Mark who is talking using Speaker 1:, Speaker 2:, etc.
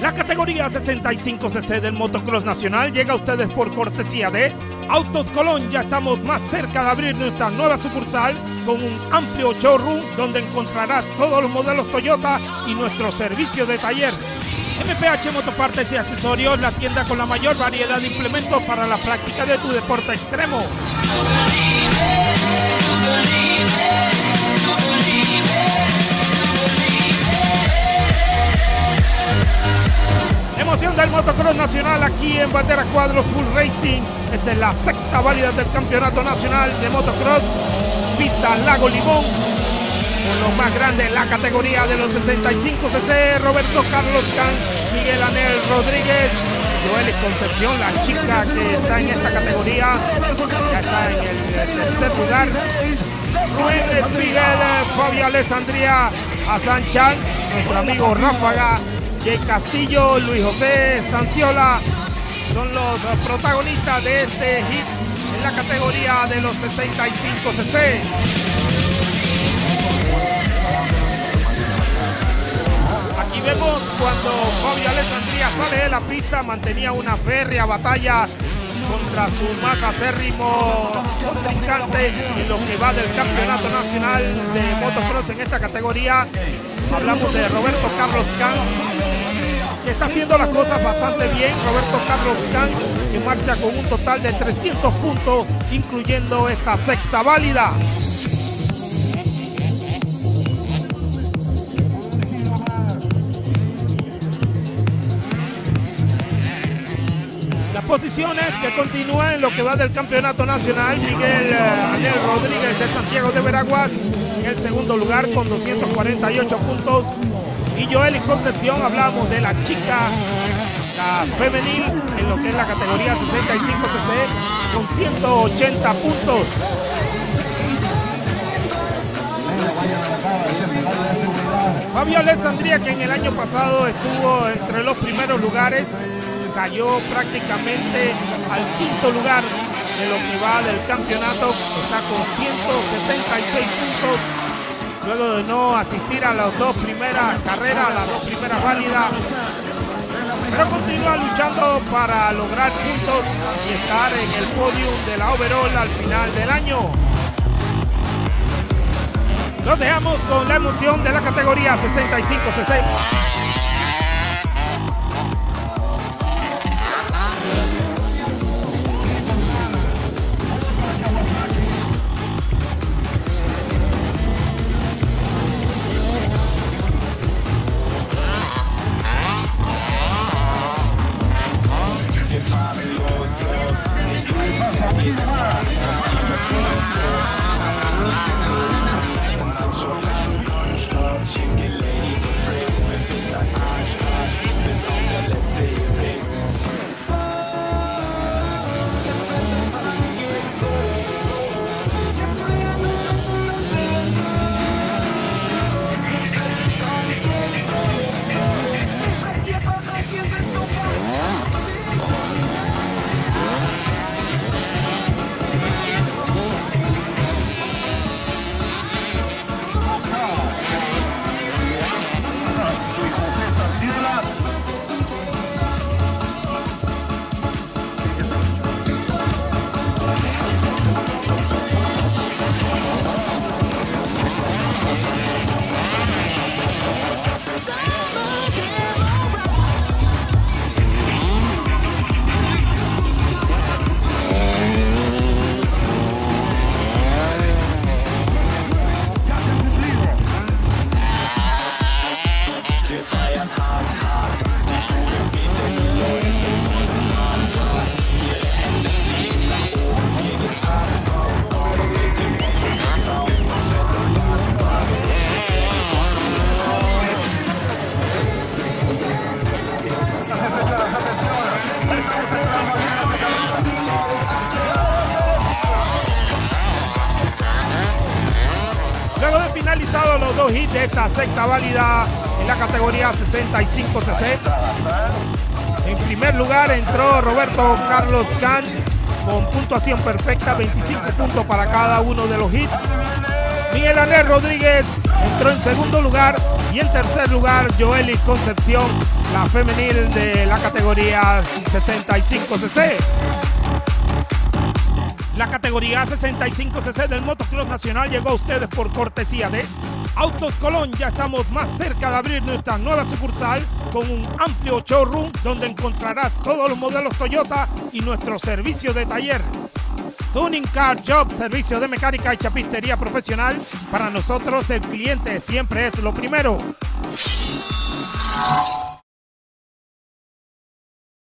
Speaker 1: La categoría 65cc del motocross nacional llega a ustedes por cortesía de Autos Colón. Ya estamos más cerca de abrir nuestra nueva sucursal con un amplio showroom donde encontrarás todos los modelos Toyota y nuestro servicio de taller. MPH Motopartes y Accesorios, la tienda con la mayor variedad de implementos para la práctica de tu deporte extremo. Nacional aquí en Bandera Cuadro Full Racing. Esta es la sexta válida del campeonato nacional de motocross. Pista Lago Limón. Con los más grandes la categoría de los 65cc. Roberto Carlos Can, Miguel Anel Rodríguez, Joel Concepción, la chica que está en esta categoría. Ya está en el tercer lugar. Rubén Espiguel, Fabio Alessandría, Hassan Chan, nuestro amigo Ráfaga, Jay Castillo, Luis José Estanciola son los protagonistas de este hit en la categoría de los 65cc. Aquí vemos cuando Fabio Alessandría sale de la pista, mantenía una férrea batalla contra su más acérrimo contrincante en lo que va del campeonato nacional de motocross en esta categoría. Hablamos de Roberto Carlos Can, que está haciendo las cosas bastante bien. Roberto Carlos Can, que marcha con un total de 300 puntos, incluyendo esta sexta válida. Las posiciones que continúan en lo que va del campeonato nacional, Miguel eh, Anel Rodríguez de Santiago de Veraguas en el segundo lugar con 248 puntos. Y Joel y Concepción, hablamos de la chica, la femenil, en lo que es la categoría 65cc con 180 puntos. Fabio Alessandría, que en el año pasado estuvo entre los primeros lugares, cayó prácticamente al quinto lugar de lo que va del campeonato. Está con 176 puntos. Luego de no asistir a las dos primeras carreras, las dos primeras válidas. Pero continúa luchando para lograr puntos y estar en el podium de la overall al final del año. Nos dejamos con la emoción de la categoría 65-60. Luego los dos hits de esta sexta válida en la categoría 65cc, en primer lugar entró Roberto Carlos Can con puntuación perfecta, 25 puntos para cada uno de los hits. Miguel Ángel Rodríguez entró en segundo lugar y en tercer lugar Joely Concepción, la femenil de la categoría 65cc. La categoría 65cc del Motoclub Nacional llegó a ustedes por cortesía de Autos Colón. Ya estamos más cerca de abrir nuestra nueva sucursal con un amplio showroom donde encontrarás todos los modelos Toyota y nuestro servicio de taller. Tuning Car Job, servicio de mecánica y chapistería profesional. Para nosotros el cliente siempre es lo primero.